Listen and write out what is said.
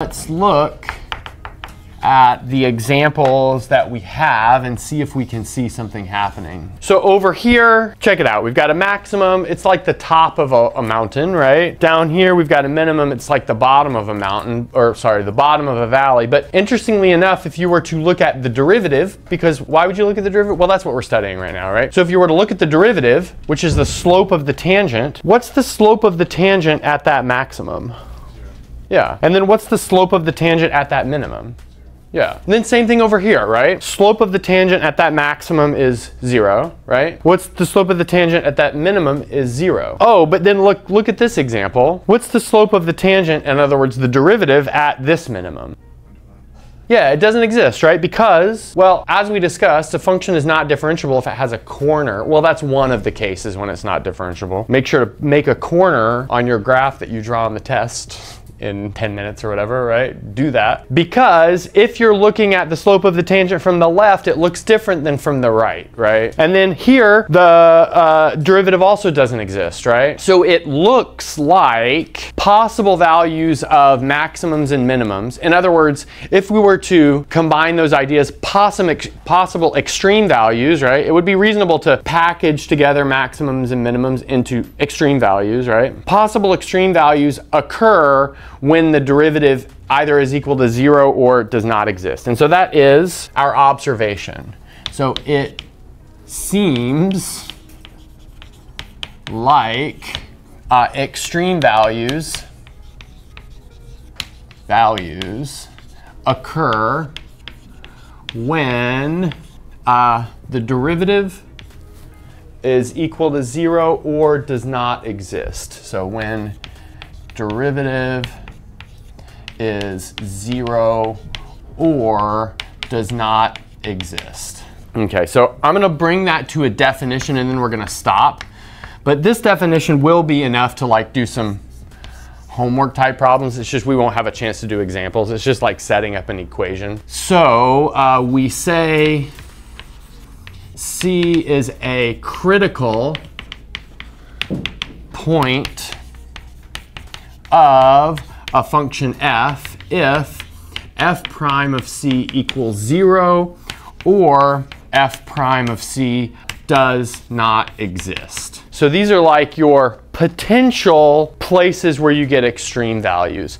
let's look at the examples that we have and see if we can see something happening. So over here, check it out. We've got a maximum. It's like the top of a, a, mountain, right? Down here, we've got a minimum. It's like the bottom of a mountain, or sorry, the bottom of a valley. But interestingly enough, if you were to look at the derivative, because why would you look at the derivative? Well, that's what we're studying right now, right? So if you were to look at the derivative, which is the slope of the tangent, what's the slope of the tangent at that maximum? Yeah. And then what's the slope of the tangent at that minimum? Yeah. And then same thing over here, right? Slope of the tangent at that maximum is zero, right? What's the slope of the tangent at that minimum is zero. Oh, but then look, look at this example. What's the slope of the tangent, in other words, the derivative at this minimum? Yeah, it doesn't exist, right? Because, well, as we discussed, a function is not differentiable if it has a corner. Well, that's one of the cases when it's not differentiable. Make sure to make a corner on your graph that you draw on the test in 10 minutes or whatever, right? Do that. Because if you're looking at the slope of the tangent from the left, it looks different than from the right, right? And then here, the uh, derivative also doesn't exist, right? So it looks like possible values of maximums and minimums. In other words, if we were to combine those ideas, possible, possible extreme values, right? It would be reasonable to package together maximums and minimums into extreme values, right? Possible extreme values occur when the derivative either is equal to zero or does not exist. And so that is our observation. So it seems like uh, extreme values values occur when uh, the derivative is equal to zero or does not exist. So when derivative is zero or does not exist. Okay, so I'm gonna bring that to a definition and then we're gonna stop. But this definition will be enough to like do some homework type problems. It's just we won't have a chance to do examples. It's just like setting up an equation. So uh, we say C is a critical point of a function f if f prime of c equals 0 or f prime of c does not exist. So these are like your potential places where you get extreme values.